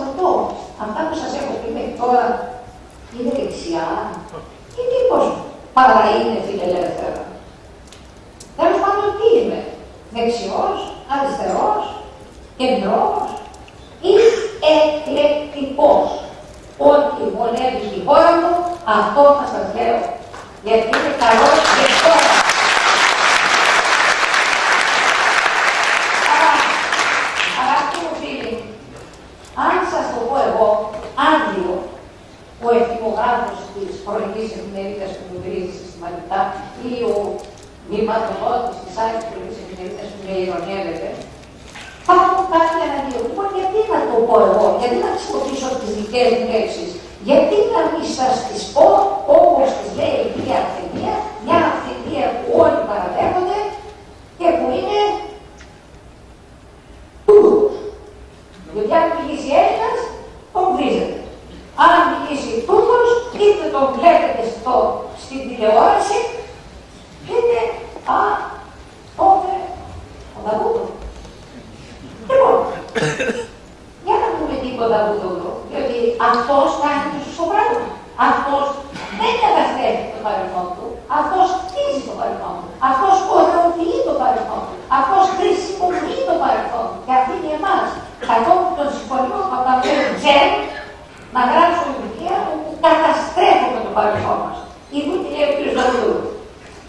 Σας ρωτώ, αυτά που σας έχω πει μέχρι τώρα είναι δεξιά ή μήπως παρά είναι φιλελεύθερα. Τέλος πάντων τι είμαι. δεξιός, αριστερός, κεντρός ή εκλεκτικός. Ό,τι βολεύει στη χώρα μου, αυτό θα σας λέω. Γιατί είναι καλός και χώρα. Αγαπητοί φίλοι, αν σας το πω εγώ, Άγγλιο, ο εθιμογράφος της πρωινής εφημερίδας που μου βρίζει συστηματικά ή ο βηματοδότης της άλλης πρωινής εφημερίδας που με ειρωνεύεται, θα μου κάνει ένα δύο. Λοιπόν, γιατί να το πω εγώ, γιατί να χρησιμοποιήσω τις δικές μου λέξεις, γιατί να μην σας τις πω όπως τις λέει η κυρία Αυθενία, μια αυθενία που όλοι παραδέχονται και που είναι τούτος. Γιατί αν μιλήσει Έλληνας, τον βρίζετε. Αν μιλήσει τούτος, είτε τον βλέπετε στο, στην τηλεόραση, είτε α, τότε ο Δαβούτο. Λοιπόν, για να πούμε τίποτα από το διότι αυτός κάνει το σωστό πράγμα. Αυτός δεν καταστρέφει το παρελθόν του, αυτός χτίζει το παρελθόν του, αυτός οροποιεί το παρελθόν του, αυτός χρησιμοποιεί το παρελθόν του και αφήνει εμάς κατόπιν των συμφωνιών από τα οποία να γράψουμε βιβλία όπου καταστρέφουμε το παρελθόν μας. Είδου τι λέει ο κ. Δαβούλου.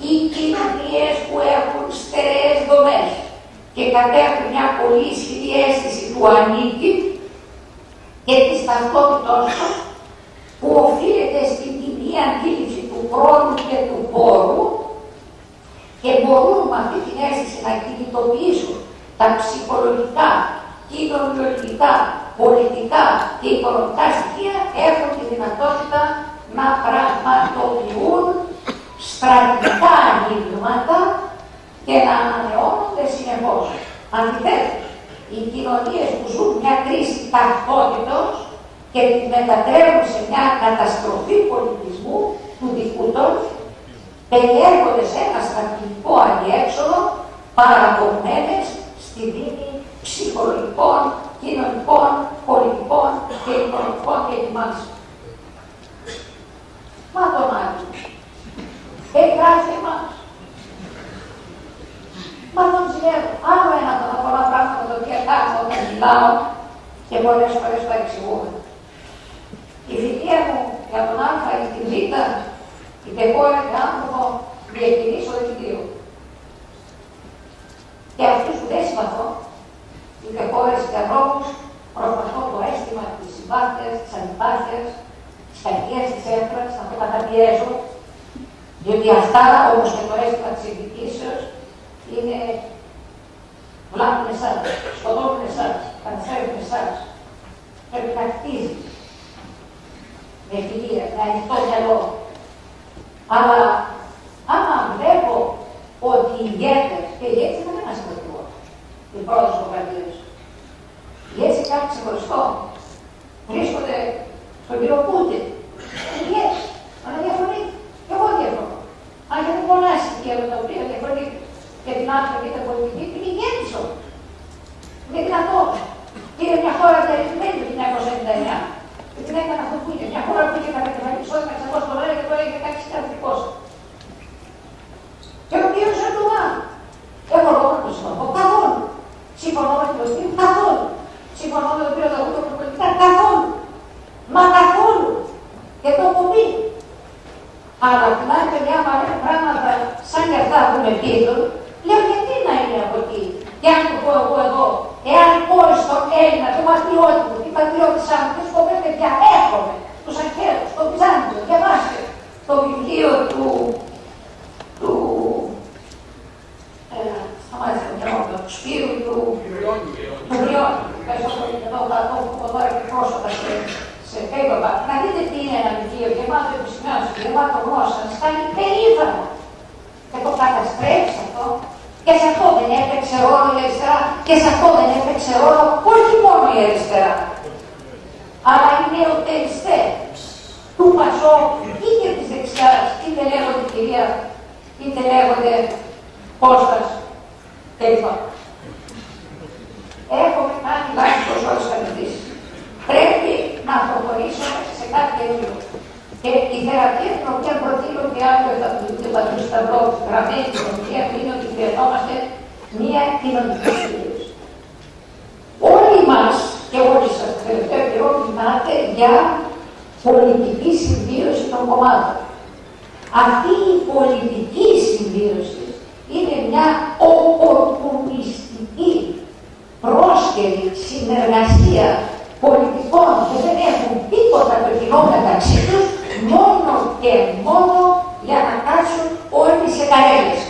Οι κοινωνίες που έχουν στερεές δομές και κατέχουν μια πολύ ισχυρή αίσθηση του ανήκει και της ταυτότητός του που οφείλεται στην κοινή αντίληψη του χρόνου και του πόρου και μπορούν με αυτή την αίσθηση να κινητοποιήσουν τα ψυχολογικά, κοινωνιολογικά, πολιτικά και οικονομικά στοιχεία έχουν τη δυνατότητα να πραγματοποιούν στρατηγικά ανοίγματα και να ανανεώνονται συνεχώς. Αντιθέτως, οι κοινωνίες που ζουν μια κρίση ταυτότητος και την μετατρέπουν σε μια καταστροφή πολιτισμού του δικού τους, περιέρχονται σε ένα στρατηγικό αδιέξοδο παραπονμένες στη δίνη ψυχολογικών, κοινωνικών, πολιτικών και οικονομικών διακυμάνσεων. Μα τον Άγιο. Εκφράζει εμάς. Μα τον ζηλεύω. Άλλο ένα από τα πολλά πράγματα τα οποία κάνω όταν μιλάω και πολλές φορές τα εξηγούμε. Η θητεία μου για τον Α ή την Β, είτε χώρα είτε άνθρωπο, διακινήσω δύο. Και αυτούς που δεν συμπαθώ, είτε χώρες είτε ανθρώπους, προσπαθώ το αίσθημα της συμπάθειας, της αντιπάθειας, της κακίας, της έφρας, να το καταπιέζω, διότι αυτά όμως και το αίσθημα της εκδικήσεως είναι βλάπτουν εσάς, σκοτώνουν εσάς, καταστρέφουν εσάς. Πρέπει να χτίζεις με φιλία, με ανοιχτό μυαλό. Αλλά άμα βλέπω ότι οι ηγέτες, και οι ηγέτες δεν είναι σημαντικό, οι πρόεδρος του κρατήρους, οι ηγέτες κάτι ξεχωριστό, βρίσκονται στον κύριο Πούτιν, οι ηγέτες, αλλά διαφωνεί. Και εγώ διαφωνώ. Αν και δεν πολλά στοιχεία με τα οποία διαφωνεί και την άκρη και την πολιτική, είναι ηγέτης όμως. Είναι δυνατόν. Είναι μια χώρα τερισμένη το 1999 και την έκανε αυτό που είναι. Μια χώρα που είχε κατακεφαλής σώμα 600 δολάρια και τώρα έχει 16.000 Και ο κύριος Ερντογάν. Έχω λόγο να το συμφωνώ. Καθόλου. Συμφωνώ με την Κωστή, καθόλου. Συμφωνώ με τον κύριο Δαγούτο πολιτικά, καθόλου. Μα καθόλου. Και το έχω πει. Αλλά κοιτάξτε παιδιά μου αρέσουν πράγματα σαν και αυτά που με πείτουν, λέω γιατί να είναι από εκεί. Και αν το πω εγώ εδώ, εάν πω στον Έλληνα, τον πατριώτη μου, την πατριώτησά μου, και σκοπέ παιδιά, έρχομαι τους αρχαίους, το Βυζάντιο, διαβάστε το βιβλίο του, του, ε, σταμάτησε το καιρό, του Σπύρου, του, του Βριώνη, ευχαριστώ πολύ, εδώ θα το πω τώρα και πρόσφατα σε, σε paperback, να δείτε τι είναι ένα βιβλίο γεμάτο επισημειώσεις, γεμάτο γλώσσα, να κάνει περήφανο. Και το καταστρέφεις αυτό. Και σε αυτό δεν έπαιξε ρόλο η αριστερά. Και σε αυτό δεν έπαιξε ρόλο όχι μόνο η αριστερά. Αλλά οι νεοτεριστές του Πασό ή και της δεξιάς, είτε λέγονται κυρία, είτε λέγονται Κώστας, τέλος Έχουμε κάνει λάθος όλες τις κατευθύνσεις. Πρέπει να προχωρήσουμε σε κάτι τέτοιο. Και η θεραπεία την οποία προτείνω και αύριο θα του παντού σταυρό, γραμμένη στην οποία είναι ότι χρειαζόμαστε μία κοινωνική συμβίωση. Όλοι μας και όλοι σας τελευταίο καιρό μιλάτε για πολιτική συμβίωση των κομμάτων. Αυτή η πολιτική συμβίωση είναι μια οπορτουνιστική πρόσκαιρη συνεργασία πολιτικών που δεν έχουν τίποτα το κοινό μεταξύ τους μόνο και μόνο για να κάτσουν όλοι σε καρέλες.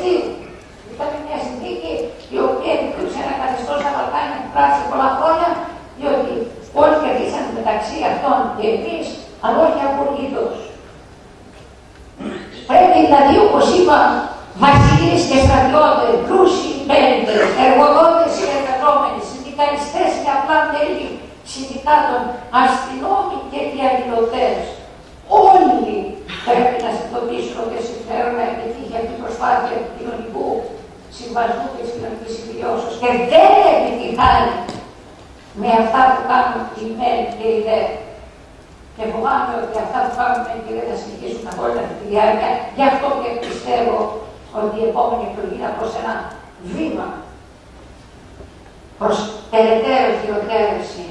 Συνθήκη του Μπρεστίου. Ήταν μια συνθήκη η οποία δημιούργησε ένα καθεστώ στα Βαλκάνια που κράτησε πολλά χρόνια, διότι όλοι κερδίσαν μεταξύ αυτών και εμείς, αλλά όχι απολύτως. Πρέπει δηλαδή, όπως είπα, βασιλείς και στρατιώτες, πλούσιοι πέντε, εργοδότες ή εργαζόμενοι, συνδικαλιστές και απλά μέλη συνδικάτων, αστυνόμοι και διαδηλωτές. Όλοι πρέπει να συνειδητοποιήσουν ότι συμφέρον να επιτύχει αυτή η προσπάθεια του κοινωνικού συμβασμού και της κοινωνικής συμβιώσεω και δεν επιτυχάνει με αυτά που κάνουν η ΜΕΛ και η ΔΕ. Και φοβάμαι ότι αυτά που κάνουν η ΔΕ θα συνεχίσουν να όλη αυτή τη διάρκεια. Γι' αυτό και πιστεύω ότι η επόμενη εκλογή θα προς ένα βήμα προς περαιτέρω χειροτέρευση,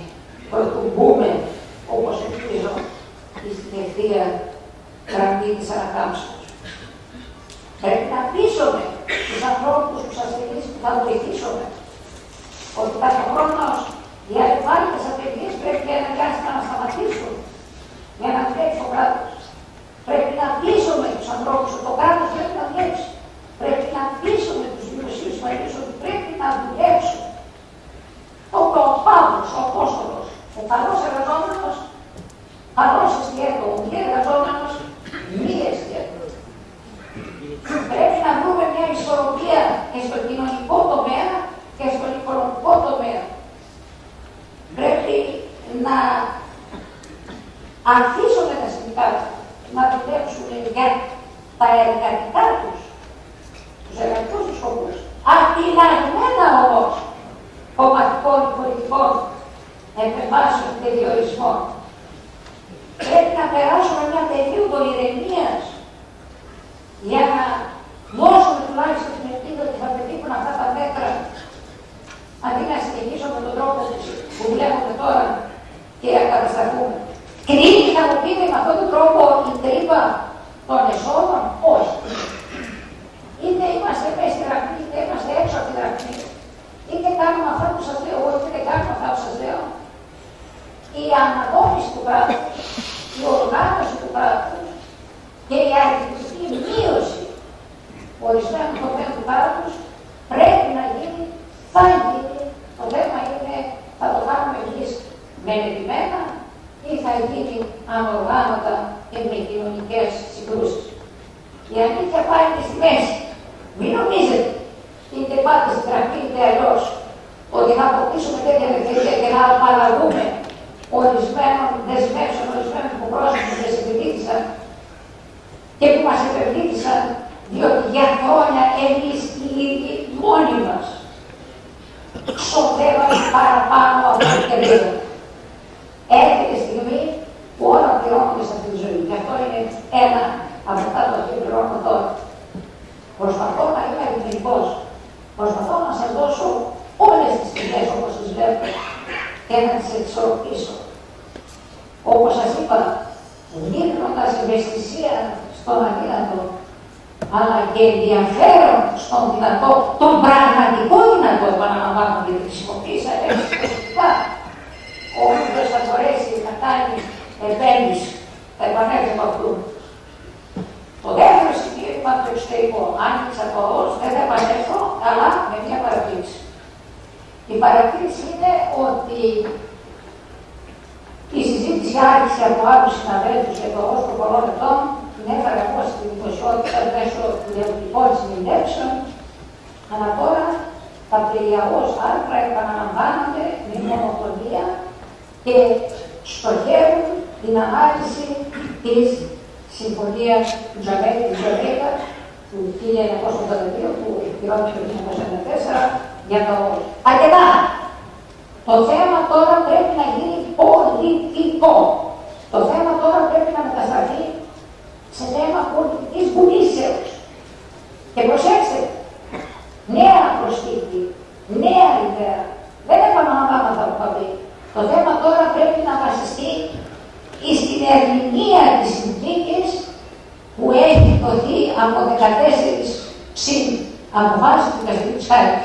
προς το μπούμε, όπως ελπίζω, στην ευθεία γραμμή της ανακάμψης. Πρέπει να πείσουμε τους ανθρώπους που σας εμείς που θα βοηθήσουμε ότι ταυτοχρόνως οι αλληλβάλλητες απαιτήσεις πρέπει για ένα διάστημα να σταματήσουν για να δουλέψει ο κράτος. Πρέπει να πείσουμε τους ανθρώπους ότι το κράτος πρέπει να δουλέψει. Πρέπει να πείσουμε τους δημοσίους υπαλλήλους ότι πρέπει να δουλέψουν. Ο Παύλος, ο Απόστολος, ο καλός εργαζόμενος, καλός εστιατό, ο μη εργαζόμενος, μη εστιατό. Πρέπει να βρούμε μια ισορροπία και στο κοινωνικό τομέα και στον οικονομικό τομέα. Πρέπει να αφήσουμε τα συνδικάτα να δουλέψουν για τα εργατικά τους, τους εργατικούς τους σκοπούς. Απειλαγμένα όμως κομματικών πολιτικών επεμβάσεων και διορισμών. Πρέπει να περάσουμε μια περίοδο ηρεμίας για να δώσουμε τουλάχιστον την ελπίδα ότι θα πετύχουν αυτά τα μέτρα αντί να συνεχίσω με τον τρόπο που βλέπουμε τώρα και κατασταθούμε. Κρίνει, θα μου πείτε με αυτόν τον τρόπο η τρύπα των εσόδων, όχι. Είτε είμαστε μέσα στη γραφή, είτε είμαστε έξω από τη γραφή, είτε κάνουμε αυτά που σας λέω εγώ, είτε δεν κάνουμε αυτά που σας λέω. Η αναδόμηση του κράτους, η οργάνωση του κράτους και η αριθμιστική μείωση ορισμένων τομέων του κράτους πρέπει να γίνει, θα γίνει. Το θέμα είναι, θα το κάνουμε εμείς μελετημένα ή θα γίνει ανοργάνωτα και με κοινωνικές συγκρούσεις. Η αλήθεια πάει και στη μέση. Μην νομίζετε, είτε πάτε στην γραφή είτε αλλιώς, ότι θα αποκτήσουμε τέτοια ελευθερία και να απαλλαγούμε ορισμένων δεσμεύσεων, ορισμένων που πρόσωπων δεν επιλήθησαν και που μας επευλήθησαν διότι για χρόνια εμείς οι ίδιοι μόνοι μας ξοδεύαμε παραπάνω από την κερδίδα. Έρχεται η στιγμή που όλα πληρώνονται σε αυτή τη ζωή. Και αυτό είναι ένα από αυτά τα οποία πληρώνω τώρα. Προσπαθώ να είμαι αριθμητικό. Προσπαθώ να σας δώσω όλες τις στιγμέ όπως τι βλέπω και να τις εξορροπήσω. Όπως σας είπα, δείχνοντα ευαισθησία στον αδύνατο, αλλά και ενδιαφέρον στον δυνατό, τον πραγματικό δυνατό, επαναλαμβάνω, γιατί χρησιμοποίησα έτσι ο όποιος θα μπορέσει να κάνει επένδυση, θα επανέλθει από αυτού. Το δεύτερο σημείο είπα το εξωτερικό. Άνοιξα το όρος, δεν θα επανέλθω, αλλά με μια παρατήρηση. Η παρατήρηση είναι ότι η συζήτηση άρχισε από άλλους συναδέλφους για το όρος των πολλών ετών, την έφερα εγώ στη δημοσιότητα μέσω τηλεοπτικών συνεντεύξεων, αλλά τώρα τα περιαγώς άρθρα επαναλαμβάνονται με μονοφωνία και στοχεύουν την ανάλυση της Συμφωνίας του Τζαβέλη του Τζαβέλα του 1982 που εκπληρώθηκε το 1994 για το αρκετά. Το θέμα τώρα πρέπει να γίνει πολιτικό. Το θέμα τώρα πρέπει να μετασταθεί σε θέμα πολιτικής βουλήσεως. Και προσέξτε, νέα προσθήκη, νέα ιδέα. Δεν επαναλαμβάνω αυτά που θα πει. Το θέμα τώρα πρέπει να βασιστεί στην ερμηνεία της συνθήκης που έχει δοθεί από 14 συν αποφάσεις του δικαστηρίου της Χάρης.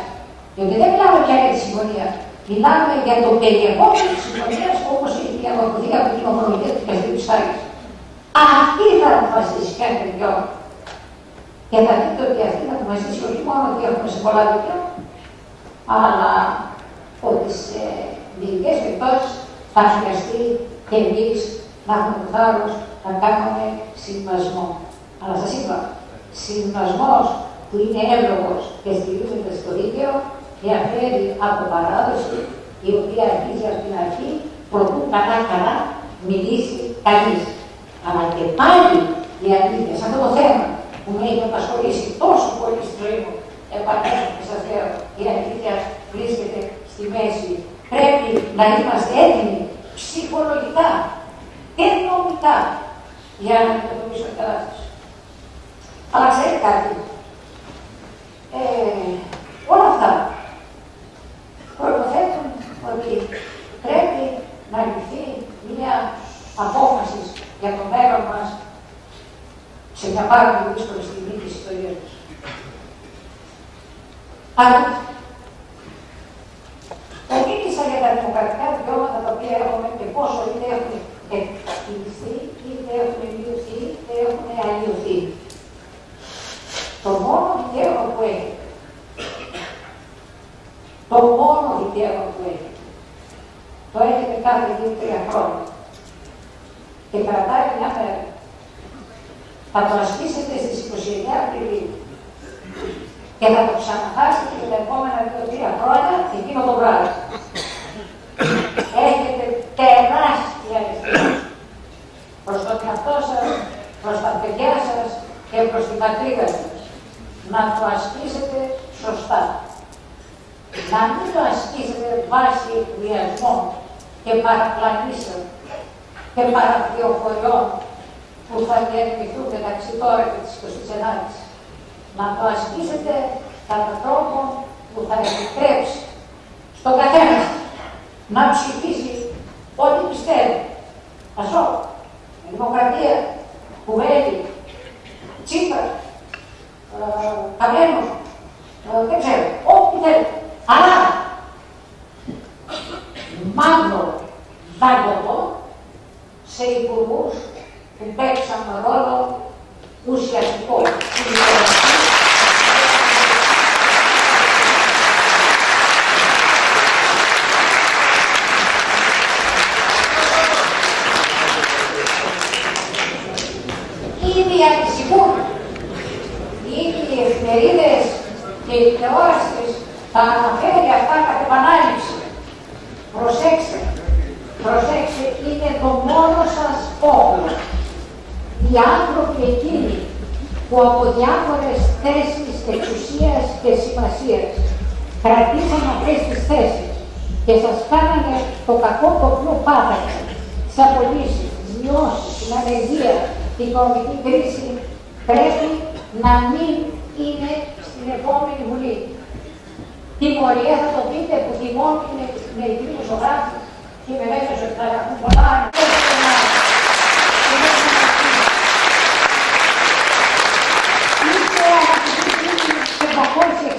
Διότι δεν μιλάμε πια για τη συμφωνία. Μιλάμε για το περιεχόμενο της συμφωνίας όπως έχει διαμορφωθεί από την ομολογία του δικαστηρίου της Χάρης. Αυτή θα αποφασίσει ποια είναι το Και θα δείτε ότι αυτή θα αποφασίσει όχι μόνο ότι έχουμε σε πολλά δικαιώματα, αλλά ότι σε ειδικέ περιπτώσεις θα χρειαστεί και εμείς να έχουμε το θάρρος να κάνουμε συμβασμό. Αλλά σας είπα, συμβασμός που είναι εύλογος και στηρίζεται στο δίκαιο διαφέρει από παράδοση η οποία αρχίζει από την αρχή προτού καλά-καλά μιλήσει κανείς. Αλλά και πάλι η αλήθεια σε αυτό το θέμα που με έχει απασχολήσει τόσο πολύ στη ζωή μου, επανέρχομαι και σας λέω, η αλήθεια βρίσκεται στη μέση πρέπει να είμαστε έτοιμοι ψυχολογικά και νομικά για να αντιμετωπίσουμε την κατάσταση. Αλλά ξέρετε κάτι, ε, όλα αυτά προποθέτουν ότι πρέπει να ληφθεί μια απόφασης για το μέλλον μας σε μια πάρα πολύ δύσκολη στιγμή της ιστορίας μας. Αλλά θα μίλησα για τα δημοκρατικά δικαιώματα τα οποία έχουμε και πόσο είτε έχουν εκτιμηθεί, είτε έχουν μειωθεί, είτε έχουν αλλοιωθεί. Το μόνο δικαίωμα που έχει, το μόνο δικαίωμα που έχει, το έχετε κάθε δύο-τρία χρόνια και κρατάει μια μέρα. Θα το ασκήσετε στις 29 Απριλίου και θα το ξαναχάσετε και τα επόμενα δύο-τρία χρόνια εκείνο το βράδυ. Έχετε τεράστια ευθύνη προς τον εαυτό σας, προς τα παιδιά σας και προς την πατρίδα σας. Να το ασκήσετε σωστά. Να μην το ασκήσετε βάσει εκβιασμών και παραπλανήσεων και παραπληροφοριών που θα διανεμηθούν μεταξύ τώρα και της 29ης. Να το ασκήσετε κατά τρόπο που θα επιτρέψει να ψηφίσει ό,τι πιστεύει. Πασό, Δημοκρατία, Κουβέλη, Τσίπρα, ε, Καμένος, ε, δεν ξέρω, ό,τι θέλει. Αλλά μαύρο δάγκωτο σε υπουργού που παίξαν ρόλο ουσιαστικό Ήδη ανησυχούν. Ήδη οι εφημερίδες και οι τηλεόρασεις θα αναφέρει αυτά κατ' επανάληψη. Προσέξτε, προσέξτε, είναι το μόνο σας όπλο. Οι άνθρωποι εκείνοι που από διάφορες θέσεις εξουσίας και σημασίας κρατήσαν αυτές τις θέσεις και σας κάνανε το κακό το οποίο πάθατε, τις απολύσεις, τις μειώσεις, την ανεργία, την οικονομική κρίση, πρέπει να μην είναι στην επόμενη Βουλή. Τιμωρία θα το πείτε που τιμώνει είναι μερικοί δημοσιογράφοι και με βέβαιος ότι θα έχουν πολλά. Είστε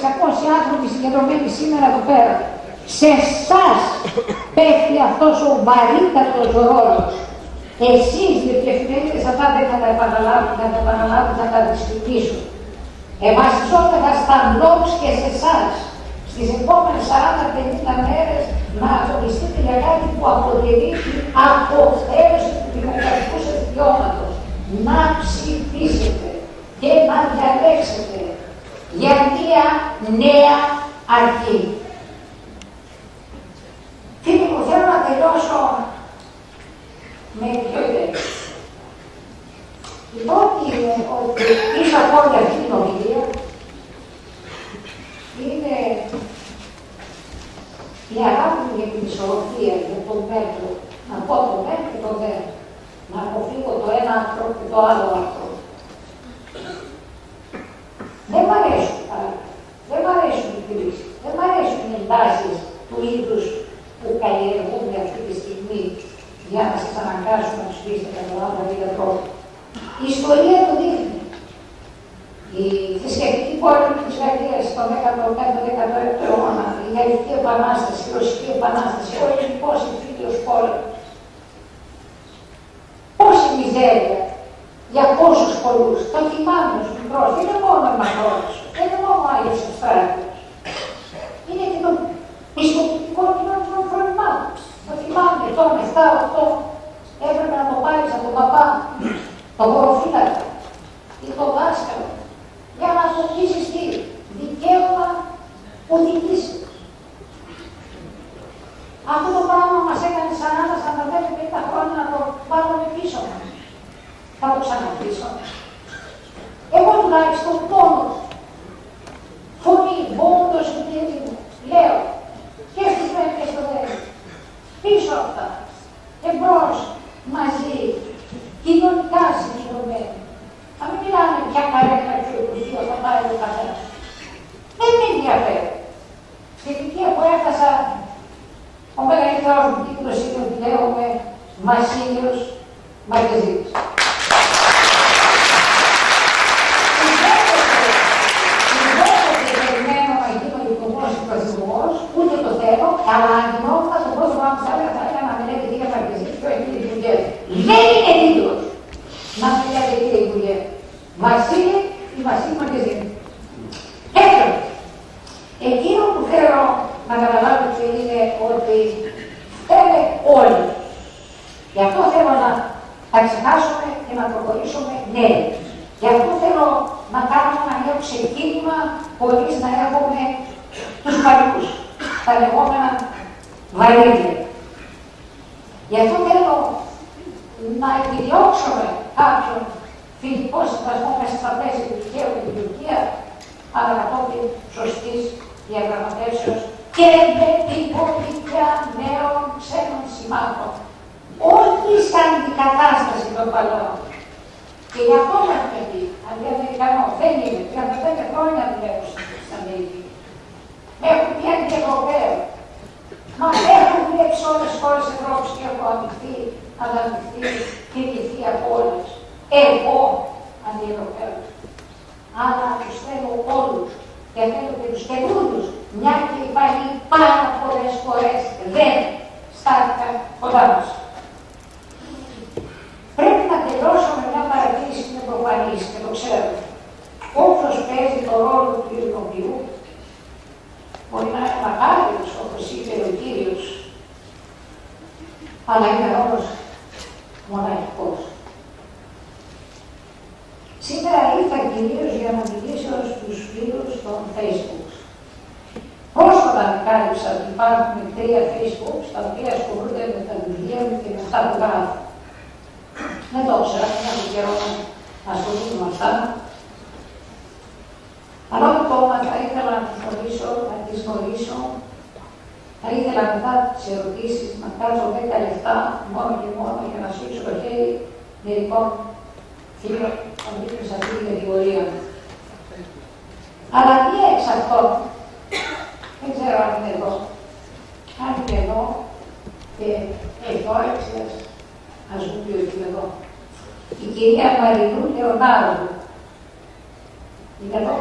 500-600 άνθρωποι συγκεντρωμένοι σήμερα εδώ πέρα. Σε εσά πέφτει αυτός ο βαρύτατος ρόλος. Εσείς γιατί οι εφημερίδες αυτά δεν θα τα επαναλάβουν, θα τα επαναλάβουν, θα τα δυσκριτήσουν. Εμβασιζόμεθα στα blogs και σε εσάς στις επόμενες 40-50 μέρες να αγωνιστείτε για κάτι που αποτελεί την αποθέωση του δημοκρατικού σας δικαιώματος. Να ψηφίσετε και να διαλέξετε για μια νέα αρχή. Φίλοι μου, θέλω να τελειώσω με δύο ιδέες. Η πρώτη είναι ότι πίσω από όλη αυτή την ομιλία είναι η αγάπη μου για την ισορροπία, για τον μέτρο, να πω το μέτρο και το δε, να αποφύγω το ένα άνθρωπο και το άλλο άνθρωπο. Δεν μ' αρέσουν δεν μ' αρέσουν οι κρίσεις, δεν μ' αρέσουν οι εντάσεις του είδους που καλλιεργούνται αυτή τη στιγμή για να σας αναγκάσουν να ψηφίσετε τον άλλο ή τρόπο. Η ιστορία το δείχνει. Η θρησκευτική πόλεμη τη Γαλλία στον 15ο αιώνα, η Γαλλική Επανάσταση, η Ρωσική Επανάσταση, ο ελληνικός εμφύλιο πόλεμος. Πόση μιζέρια για πόσου πολλούς. Το θυμάμαι ω μικρός. Δεν είναι μόνο μακρό. Δεν είναι μόνο ο Άγιος Αστράτιο. Είναι και το πιστοποιητικό κοινό των φρονημάτων. Το θυμάμαι το 7-8 έπρεπε να το πάρεις από τον παπά, τον χωροφύλακα ή τον δάσκαλο για να αποκτήσεις τι, δικαίωμα οδηγής. Αυτό το πράγμα μας έκανε 40, 45, 50 χρόνια να το βάλουμε πίσω μας. Θα το ξαναπίσω. Εγώ τουλάχιστον τόνος, φωνή, μπόντος του μου, λέω και στις μέρες και στο τέλος. Πίσω αυτά, εμπρός, μαζί, κοινωνικά συγκεντρωμένοι. Να μην μιλάμε για καρέκλα και ο θα πάει το καθένας. Δεν με ενδιαφέρει. Στην ηλικία που έφτασα, ο μεγαλύτερος μου τίτλος είναι ότι λέγομαι Βασίλειος Μαρκεζίτης. Ούτε το θέλω, αλλά αν γινόταν το πρόσωπο μου θα έλεγα να με λέτε κύριε Μαρκεζίτη και όχι κύριε Υπουργέ. Δεν είναι τίτλος να με λέτε κύριε Υπουργέ. Βασίλη ή Βασίλη Μαρκεζίνη. Δεύτερον, εκείνο που θέλω να καταλάβετε είναι ότι φταίνε όλοι. Γι' αυτό θέλω να τα ξεχάσουμε και να προχωρήσουμε ναι. Γι' αυτό θέλω να κάνουμε ένα νέο ξεκίνημα χωρίς να έχουμε τους παλιούς, τα λεγόμενα βαρύδια. Γι' αυτό θέλω να επιδιώξουμε κάποιον φιλικό συμβασμό μέσα στα πλαίσια του δικαίου και την Τουρκία, αλλά κατόπιν σωστής διαπραγματεύσεως και με την πολιτικά νέων ξένων σημάτων. Όχι σαν αντικατάσταση των παλαιών. Και γι' αυτό με έχουμε πει, αντιαμερικανό, δεν είναι, 35 χρόνια δουλεύω στην Αμερική. Με έχουν πει αντιευρωπαίο. Μα έχουν δουλέψει αναδειχθεί και λυθεί από όλες. Εγώ αντιευρωπαίος. Αλλά τους θέλω όλους και θέλω και τους καινούριους, μια και υπάρχει πάρα πολλές φορές δεν στάθηκαν κοντά μας. Πρέπει να τελειώσω με μια παρατήρηση που είναι προφανής και το ξέρω. Όποιος παίζει το ρόλο του ειρηνοποιού, μπορεί να είναι μακάριος, όπως είπε ο Κύριος, αλλά είναι όμως μοναχικός. Σήμερα ήρθα κυρίως για να μιλήσω στους φίλους των Facebook. Πρόσφατα κάλυψα ότι υπάρχουν τρία Facebook στα οποία ασχολούνται με τα βιβλία μου και με αυτά που γράφω. Δεν το ήξερα, δεν είχα καιρό να ασχοληθούμε με αυτά. Αλλά ακόμα θα ήθελα να τις γνωρίσω, να τις γνωρίσω. Θα ήθελα μετά τις ερωτήσεις να κάτσω 10 λεπτά μόνο και μόνο για να σφίξω το χέρι μερικών φίλων που δείχνουν σε αυτή την κατηγορία. Αλλά τι εξ αυτό, δεν ξέρω αν είναι εδώ. Αν είναι εδώ και εδώ έξω, ας μου πει ότι είναι εδώ. Η κυρία Μαρινού Λεωνάρδου. Είναι εδώ.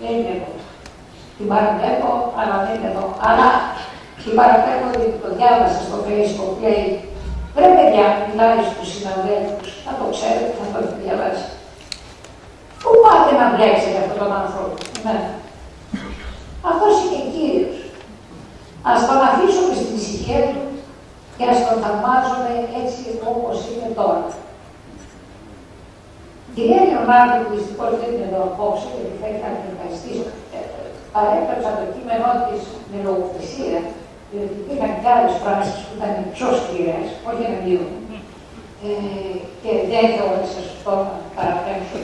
Δεν είναι εδώ. Την παραβλέπω, αλλά δεν είναι εδώ. Αλλά την παραβλέπω ότι το διάβασα στο facebook, λέει Ρε παιδιά, μιλάει στους συναδέλφους, θα το ξέρετε, θα το έχετε διαβάσει. Πού πάτε να μπλέξετε αυτόν τον άνθρωπο, ναι. Αυτός είναι Κύριος. Ας τον αφήσουμε στην ησυχία του και ας τον θαυμάζουμε έτσι όπως είναι τώρα. Κυρία Λεωνάρδη, που δυστυχώς δεν είναι εδώ απόψε, γιατί θα ήθελα να την ευχαριστήσω, παρέπεψα το κείμενό της με λογοκρισία, διότι υπήρχαν και άλλες φράσεις που ήταν πιο σκληρές, όχι ένα λίγο. Ε, και δεν θεώρησα σωστό να παραπέμψω τι σκληρέ